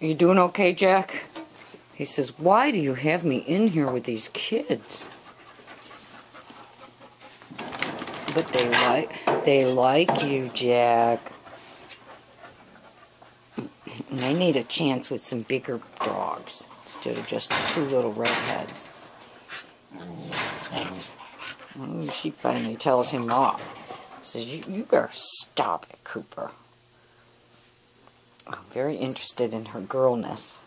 You doing okay, Jack? He says, why do you have me in here with these kids? But they like, they like you, Jack. They need a chance with some bigger dogs instead of just two little redheads. Oh, she finally tells him off. Says, you, you better stop it, Cooper. Very interested in her girlness.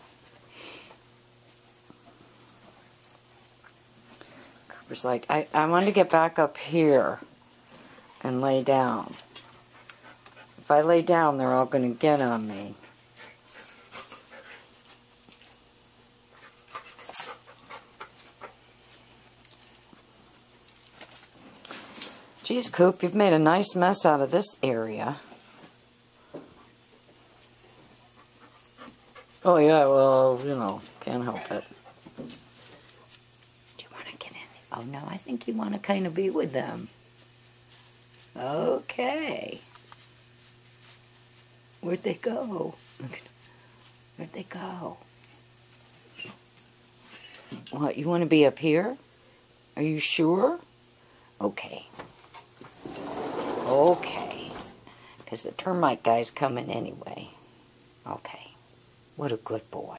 Cooper's like, I, I want to get back up here and lay down. If I lay down, they're all going to get on me. Geez, Coop, you've made a nice mess out of this area. Oh, yeah, well, you know, can't help it. Do you want to get in? Oh, no, I think you want to kind of be with them. Okay. Where'd they go? Where'd they go? What, you want to be up here? Are you sure? Okay. Okay. Because the termite guy's coming anyway. Okay. What a good boy.